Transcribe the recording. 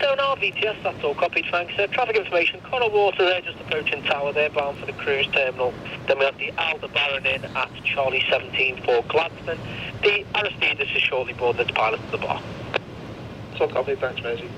Stone down RVTS, that's all copied, thanks. Uh, traffic information, Coralwater there, just approaching Tower there, bound for the cruise terminal. Then we have the Aldebaran in at Charlie 17 for Gladstone. The Aristides is shortly boarding That's pilot at the bar. It's all copied, thanks, Mersey.